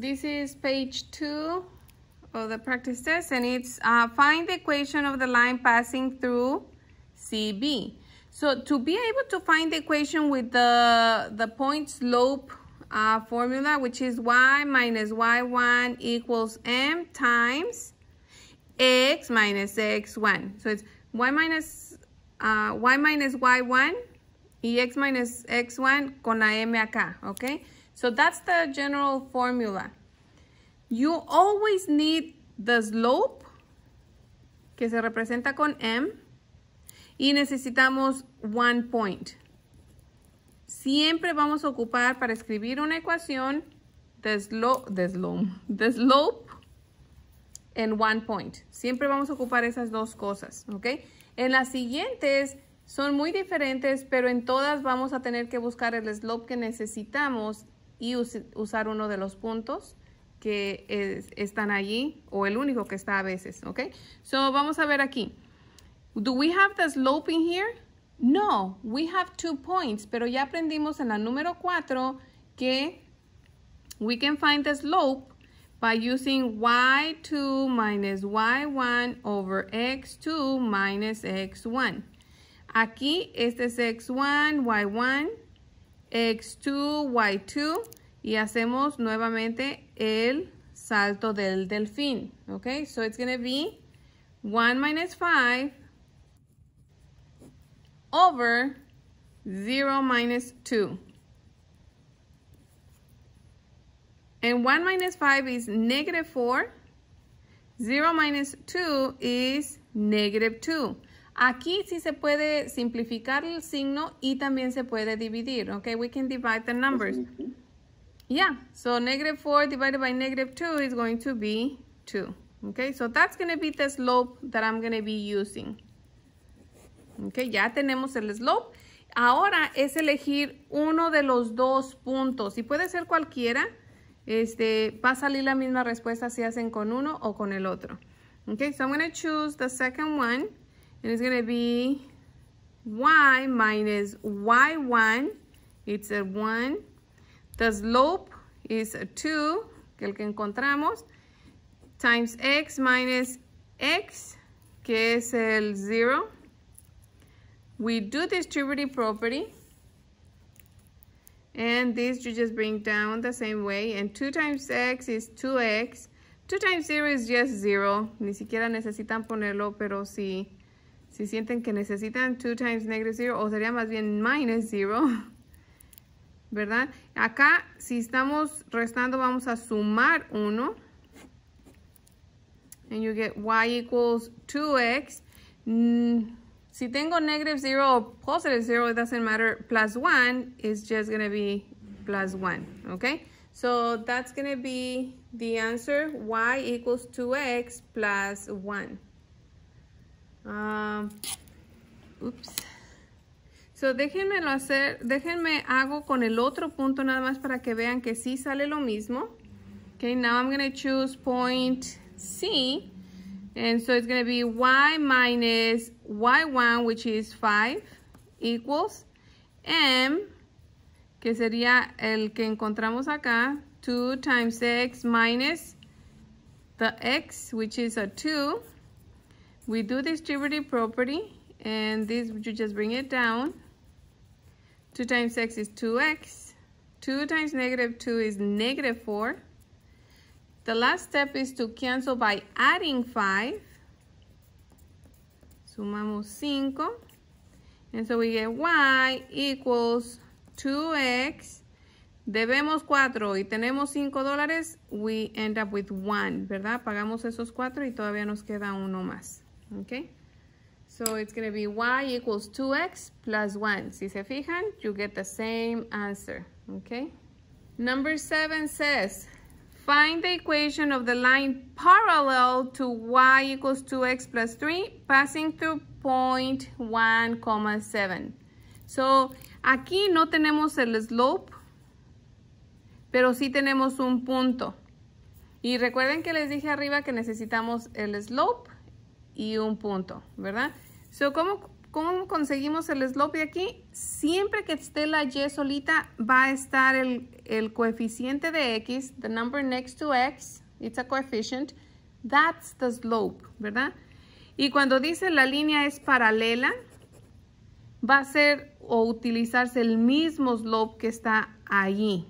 This is page two of the practice test and it's uh, find the equation of the line passing through CB. So to be able to find the equation with the, the point slope uh, formula, which is y minus y1 equals m times x minus x1. So it's y minus, uh, y minus y1 y x minus x1 con la m acá, okay? So that's the general formula. You always need the slope, que se representa con m, y necesitamos one point. Siempre vamos a ocupar para escribir una ecuación the slope, the slope, the slope and one point. Siempre vamos a ocupar esas dos cosas, ¿ok? En las siguientes son muy diferentes, pero en todas vamos a tener que buscar el slope que necesitamos y us usar uno de los puntos que es, están allí o el único que está a veces, ¿ok? So vamos a ver aquí. Do we have the slope in here? No, we have two points, pero ya aprendimos en la número 4 que we can find the slope by using y2 minus y1 over x2 minus x1. Aquí este es x1, y1, x2, y2 y hacemos nuevamente el salto del delfín. Okay, so it's going to be 1 minus 5 over 0 minus 2. And 1 minus 5 is negative 4. 0 minus 2 is negative 2. Aquí sí se puede simplificar el signo y también se puede dividir. Okay, we can divide the numbers. Yeah, so negative 4 divided by negative 2 is going to be 2. Okay, so that's going to be the slope that I'm going to be using. Okay, ya tenemos el slope. Ahora es elegir uno de los dos puntos. Y puede ser cualquiera. Este, va a salir la misma respuesta si hacen con uno o con el otro. Okay, so I'm going to choose the second one. And it's going to be y minus y1. It's a 1. The slope is 2, que el que encontramos, times x minus x, que es el 0. We do distributive property. And this you just bring down the same way. And 2 times x is 2x. 2 times 0 is just 0. Ni siquiera necesitan ponerlo, pero si, si sienten que necesitan 2 times negative 0, o sería más bien minus 0. ¿Verdad? Acá, si estamos restando, vamos a sumar 1. And you get y equals 2x. Mm, si tengo negative 0 or positive 0, it doesn't matter. Plus 1 is just going to be plus 1, okay? So that's going to be the answer. y equals 2x plus 1. Um, oops. So déjenmelo hacer, déjenme hago con el otro punto nada más para que vean que sí sale lo mismo. Okay, now I'm going to choose point C. And so it's going to be y minus y1, which is 5, equals m, que sería el que encontramos acá, 2 times x minus the x, which is a 2. We do distributive property, and this, you just bring it down. 2 times x is 2x. 2 times negative 2 is negative 4. The last step is to cancel by adding 5. Sumamos 5. And so we get y equals 2x. Debemos 4 y tenemos 5 dólares. We end up with 1, ¿verdad? Pagamos esos 4 y todavía nos queda uno más. Okay? So it's going to be y equals 2x plus 1. Si se fijan, you get the same answer. Okay? Number 7 says, Find the equation of the line parallel to y equals 2x plus 3 passing through point 1, comma 7. So, aquí no tenemos el slope, pero sí tenemos un punto. Y recuerden que les dije arriba que necesitamos el slope y un punto, ¿verdad? So, ¿cómo, ¿Cómo conseguimos el slope de aquí? Siempre que esté la y solita va a estar el, el coeficiente de x, the number next to x, it's a coefficient, that's the slope, ¿verdad? Y cuando dice la línea es paralela, va a ser o utilizarse el mismo slope que está allí.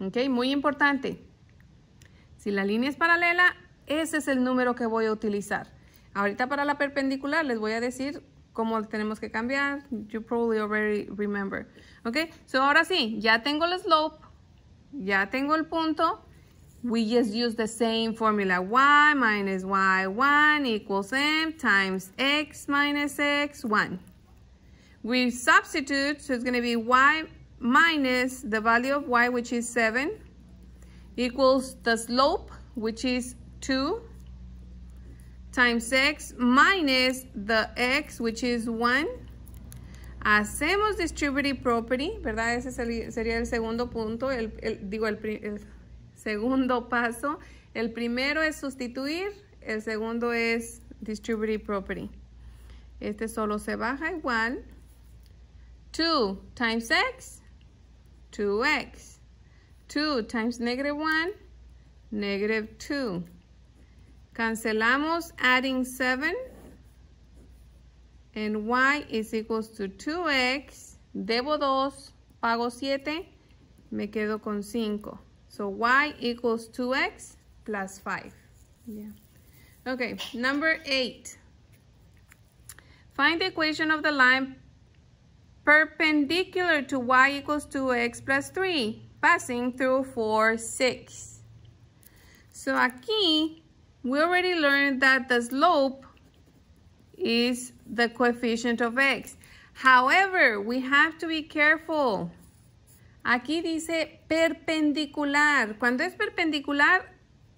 ¿Ok? Muy importante. Si la línea es paralela, ese es el número que voy a utilizar. Ahorita para la perpendicular les voy a decir cómo tenemos que cambiar. You probably already remember. ¿Ok? So ahora sí, ya tengo el slope, ya tengo el punto. We just use the same formula. y minus y1 equals m times x minus x1. We substitute, so it's going to be y minus the value of y, which is 7, equals the slope, which is 2, times x minus the x, which is 1. Hacemos distributive property, ¿verdad? Ese sería el segundo punto, el, digo, el, el segundo paso. El primero es sustituir, el segundo es distributive property. Este solo se baja igual. 2 times x, 2x. 2 times negative 1, negative 2. Cancelamos adding 7 and y is equals to 2x. Debo 2, pago 7, me quedo con 5. So y equals 2x plus 5. Yeah. Okay, number 8. Find the equation of the line perpendicular to y equals 2x plus 3, passing through 4, 6. So aquí we already learned that the slope is the coefficient of x. However, we have to be careful. Aquí dice perpendicular. Cuando es perpendicular,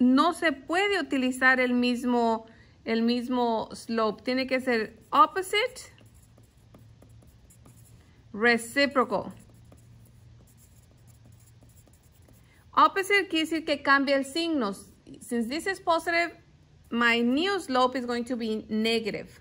no se puede utilizar el mismo, el mismo slope. Tiene que ser opposite, reciprocal. Opposite quiere decir que cambia el signo since this is positive, my new slope is going to be negative.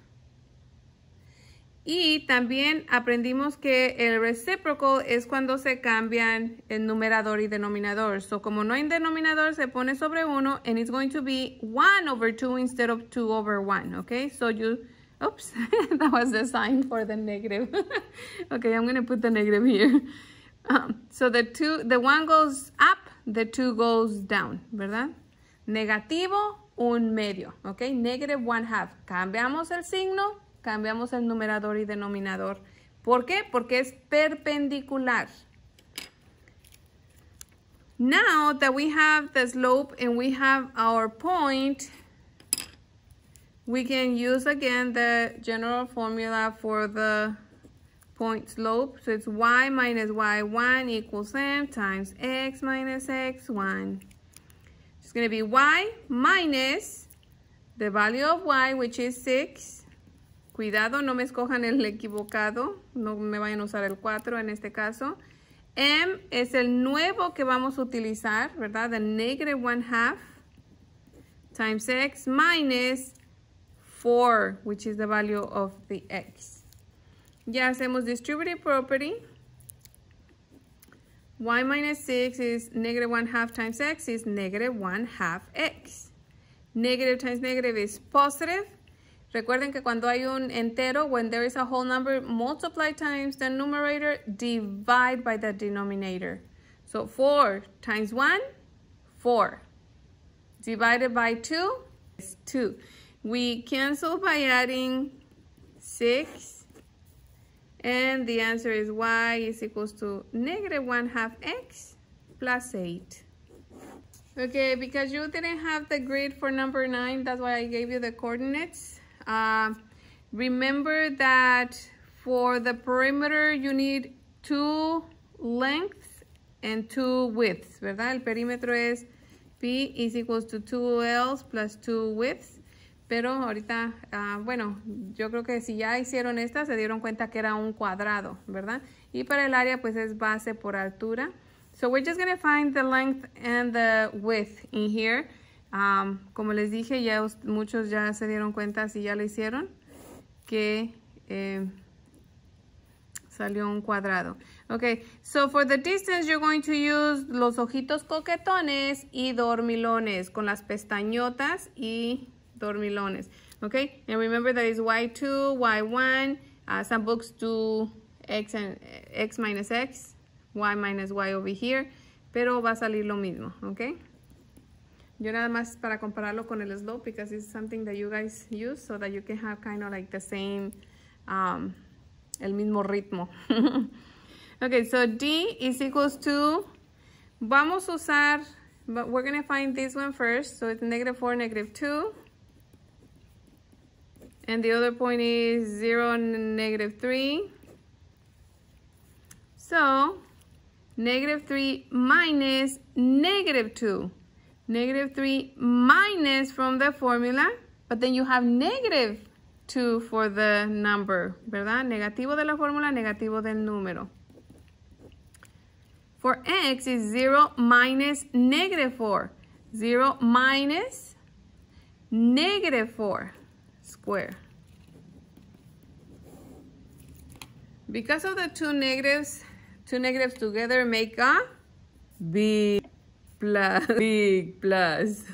Y también aprendimos que el reciprocal es cuando se cambian el numerador y denominador. So, como no hay denominador, se pone sobre 1 and it's going to be 1 over 2 instead of 2 over 1, okay? So you, oops, that was the sign for the negative. okay, I'm going to put the negative here. Um, so the 2, the 1 goes up, the 2 goes down, ¿verdad? Negativo, un medio, ¿ok? Negative one half. Cambiamos el signo, cambiamos el numerador y denominador. ¿Por qué? Porque es perpendicular. Now that we have the slope and we have our point, we can use again the general formula for the point slope. So it's y minus y1 equals m times x minus x1. It's going to be y minus the value of y, which is 6. Cuidado, no me escojan el equivocado. No me vayan a usar el 4 en este caso. M es el nuevo que vamos a utilizar, ¿verdad? The negative 1 half times x minus 4, which is the value of the x. Ya hacemos distributive property y minus 6 is negative 1 half times x is negative 1 half x. Negative times negative is positive. Recuerden que cuando hay un entero, when there is a whole number, multiply times the numerator, divide by the denominator. So 4 times 1, 4. Divided by 2 is 2. We cancel by adding 6 and the answer is y is equals to negative 1 half x plus 8. Okay, because you didn't have the grid for number 9, that's why I gave you the coordinates. Uh, remember that for the perimeter, you need two lengths and two widths, ¿verdad? El perímetro es P is equals to 2Ls plus 2 widths. Pero ahorita, uh, bueno, yo creo que si ya hicieron esta, se dieron cuenta que era un cuadrado, ¿verdad? Y para el área, pues es base por altura. So we're just going to find the length and the width in here. Um, como les dije, ya muchos ya se dieron cuenta si ya lo hicieron, que eh, Salió un cuadrado. Okay, so for the distance you're going to use los ojitos coquetones y dormilones con las pestañotas y dormilones. Okay, and remember that is y2, y1. Uh, some books do x and x minus x, y minus y over here, pero va a salir lo mismo. Okay. Yo nada más para compararlo con el slope because it's something that you guys use so that you can have kind of like the same um, el mismo ritmo. okay, so D is equals to, vamos a usar, but we're going to find this one first. So it's negative 4, negative 2. And the other point is 0, and negative 3. So, negative 3 minus negative 2. Negative 3 minus from the formula, but then you have negative 2 for the number, ¿verdad? Negativo de la fórmula, negativo del número. For x is 0 minus negative 4. 0 minus negative 4 Because of the two negatives, two negatives together make a big plus, big plus.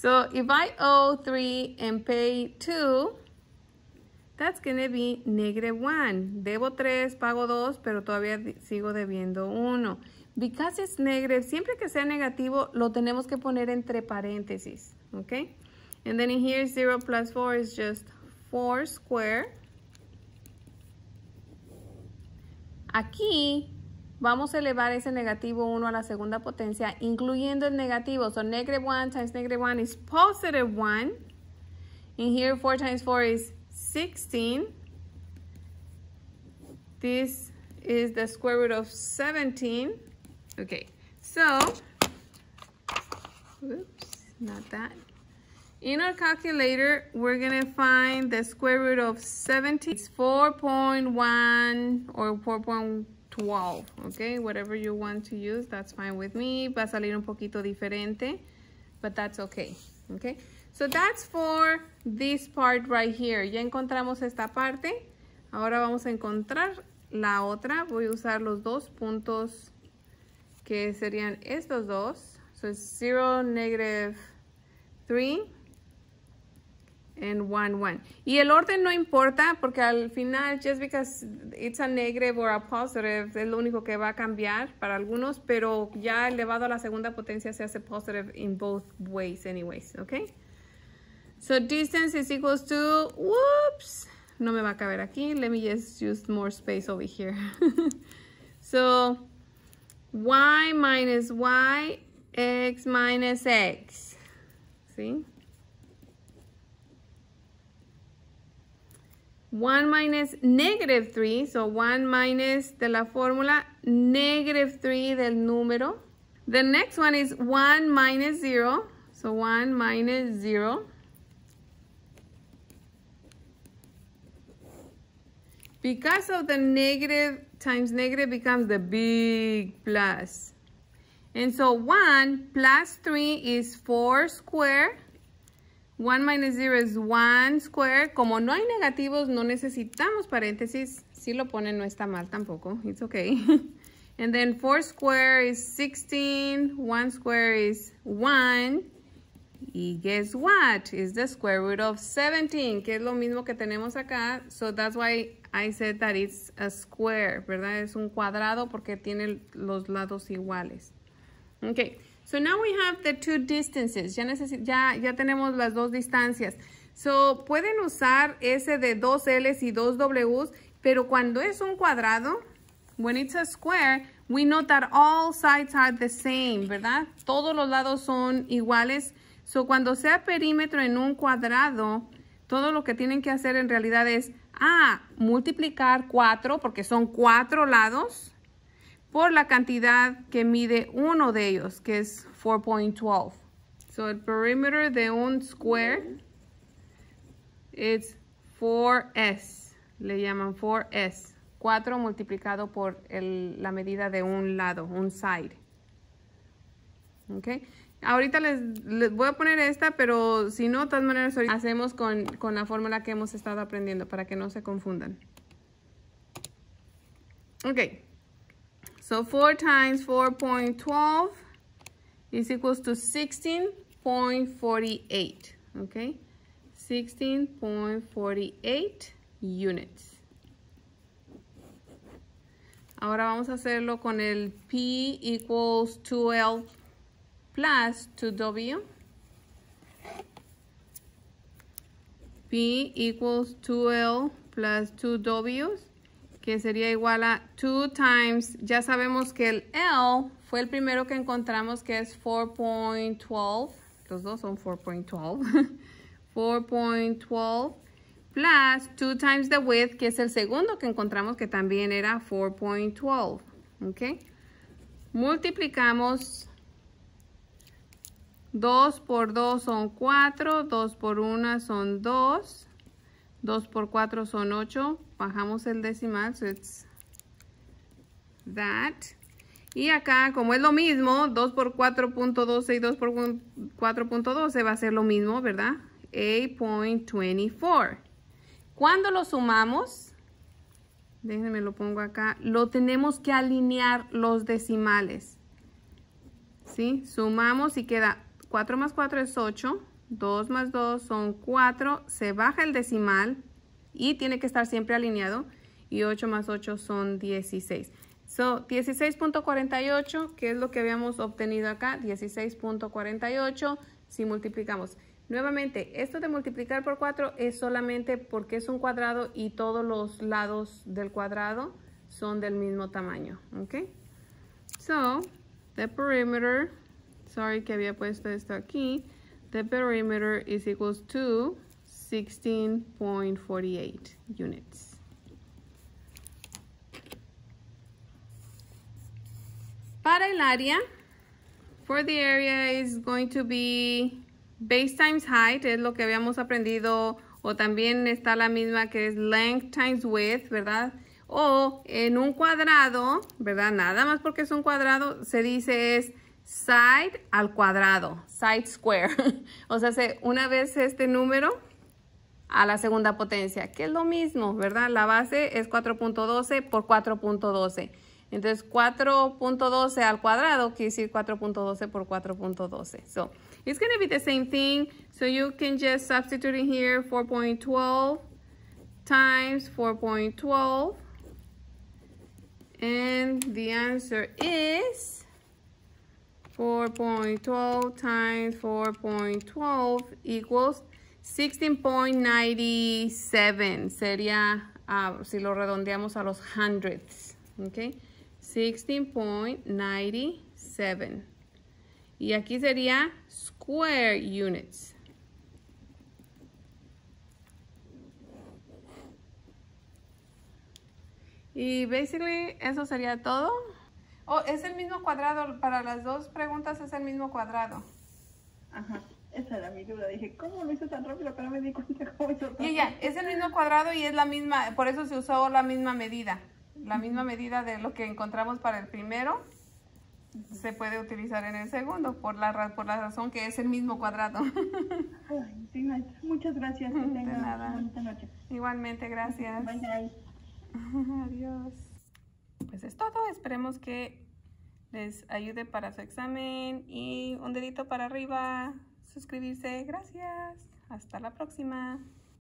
So if I owe 3 and pay 2, that's to be negative 1. Debo 3, pago 2, pero todavía sigo debiendo 1. Because it's negative, siempre que sea negativo, lo tenemos que poner entre paréntesis. Okay? And then in here, 0 plus 4 is just 4 square. Aquí vamos a elevar ese negativo 1 a la segunda potencia, incluyendo el negativo. So negative 1 times negative 1 is positive 1. In here, 4 times 4 is 16. This is the square root of 17. Okay, so, oops, not that. In our calculator, we're going to find the square root of 70. It's 4.1 or 4.12, okay? Whatever you want to use, that's fine with me. Va a salir un poquito diferente, but that's okay, okay? So that's for this part right here. Ya encontramos esta parte. Ahora vamos a encontrar la otra. Voy a usar los dos puntos que serían estos dos. So it's 0, negative 3 and 1, 1. Y el orden no importa porque al final, just because it's a negative or a positive, es lo único que va a cambiar para algunos, pero ya elevado a la segunda potencia se hace positive in both ways anyways, okay? So distance is equals to, whoops, no me va a caber aquí. Let me just use more space over here. so y minus y, x minus x, ¿sí? 1 minus negative 3, so 1 minus de la fórmula, negative 3 del número. The next one is 1 minus 0, so 1 minus 0. Because of the negative times negative becomes the big plus. And so 1 plus 3 is 4 squared 1 minus 0 is 1 square. Como no hay negativos, no necesitamos paréntesis. Si lo ponen, no está mal tampoco. It's okay. And then 4 square is 16. 1 square is 1. Y guess what? Is the square root of 17, que es lo mismo que tenemos acá. So that's why I said that it's a square, ¿verdad? Es un cuadrado porque tiene los lados iguales. Okay. So now we have the two distances. Ya, ya, ya tenemos las dos distancias. So pueden usar ese de dos L's y dos W's, pero cuando es un cuadrado, when it's a square, we know that all sides are the same, ¿verdad? Todos los lados son iguales. So cuando sea perímetro en un cuadrado, todo lo que tienen que hacer en realidad es, ah, multiplicar cuatro, porque son cuatro lados, por la cantidad que mide uno de ellos, que es 4.12. So el perímetro de un square es 4S. Le llaman 4S. 4 multiplicado por la medida de un lado, un side. ¿ok? Ahorita les, voy a poner esta, pero si no, de todas maneras, hacemos con, con la fórmula que hemos estado aprendiendo para que no se confundan. Ok. So 4 times 4.12 is equals to 16.48. Okay. 16.48 units. Ahora vamos a hacerlo con el P equals 2L plus 2W. P equals 2L plus 2W, que sería igual a 2 times, ya sabemos que el L fue el primero que encontramos que es 4.12, los dos son 4.12, 4.12 plus 2 times the width, que es el segundo que encontramos que también era 4.12, ¿ok? Multiplicamos. 2 por 2 son 4, 2 por 1 son 2, 2 por 4 son 8, bajamos el decimal, so it's that. Y acá, como es lo mismo, 2 por 4.12 y 2 por 4.12 va a ser lo mismo, ¿verdad? 8.24. Cuando lo sumamos, déjenme lo pongo acá, lo tenemos que alinear los decimales. ¿Sí? Sumamos y queda 4 más 4 es 8, 2 más 2 son 4, se baja el decimal y tiene que estar siempre alineado y 8 más 8 son 16. So, 16.48, que es lo que habíamos obtenido acá, 16.48, si multiplicamos. Nuevamente, esto de multiplicar por 4 es solamente porque es un cuadrado y todos los lados del cuadrado son del mismo tamaño, ¿ok? So, the perimeter, sorry que había puesto esto aquí, the perimeter is equals to 16.48 units. Para el área, for the area is going to be Base times height es lo que habíamos aprendido o también está la misma que es length times width, ¿verdad? O en un cuadrado, ¿verdad? Nada más porque es un cuadrado, se dice es side al cuadrado, side square. o sea, una vez este número a la segunda potencia, que es lo mismo, ¿verdad? La base es 4.12 por 4.12. Entonces, 4.12 al cuadrado quiere decir 4.12 por 4.12. So, it's going to be the same thing. So, you can just substitute in here 4.12 times 4.12. And the answer is 4.12 times 4.12 equals 16.97. Sería, uh, si lo redondeamos a los hundredths. Okay. 16.97. Y aquí sería square units. Y basically eso sería todo. Oh, es el mismo cuadrado, para las dos preguntas es el mismo cuadrado. Ajá, esa era mi duda. Dije, ¿cómo lo hizo tan rápido? Pero me di cuenta cómo hizo tan Y ya, es el mismo cuadrado y es la misma, por eso se usó la misma medida la misma medida de lo que encontramos para el primero se puede utilizar en el segundo por la, por la razón que es el mismo cuadrado. Muchas gracias. Que de nada. Noche. Igualmente, gracias. Bye, Adiós. Pues es todo. Esperemos que les ayude para su examen y un dedito para arriba, suscribirse. Gracias. Hasta la próxima.